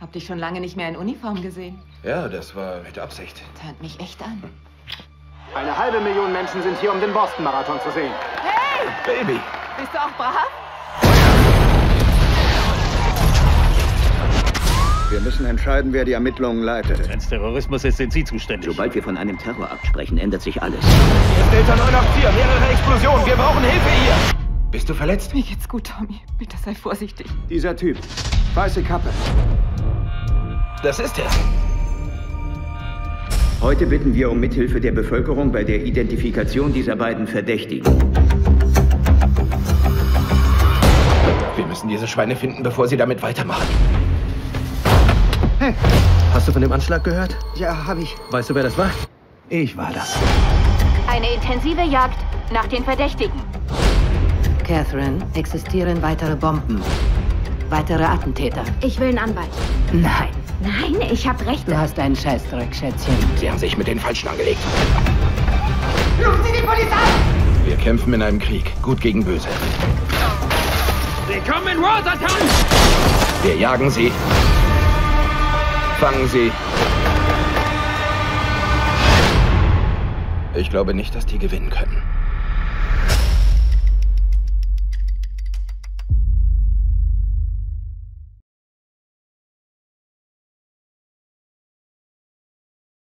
Hab dich schon lange nicht mehr in Uniform gesehen. Ja, das war mit Absicht. Tönt mich echt an. Eine halbe Million Menschen sind hier, um den Boston-Marathon zu sehen. Hey! Baby! Bist du auch brav? Wir müssen entscheiden, wer die Ermittlungen leitet. Wenn es Terrorismus ist, sind Sie zuständig. Sobald wir von einem Terrorakt sprechen, ändert sich alles. Hier ist Delta 984, mehrere Explosionen. Wir brauchen Hilfe hier. Bist du verletzt? Mir geht's gut, Tommy. Bitte sei vorsichtig. Dieser Typ. Weiße Kappe. Das ist er. Heute bitten wir um Mithilfe der Bevölkerung bei der Identifikation dieser beiden Verdächtigen. Wir müssen diese Schweine finden, bevor sie damit weitermachen. Hey, Hast du von dem Anschlag gehört? ja, hab ich. Weißt du, wer das war? Ich war das. Eine intensive Jagd nach den Verdächtigen. Catherine, existieren weitere Bomben. Weitere Attentäter. Ich will einen Anwalt. Nein. Nein, ich habe Rechte. Du hast einen Scheißdreck, Schätzchen. Sie haben sich mit den Falschen angelegt. Wir kämpfen in einem Krieg. Gut gegen Böse. Willkommen in Watertown! Wir jagen sie. Fangen sie. Ich glaube nicht, dass die gewinnen können.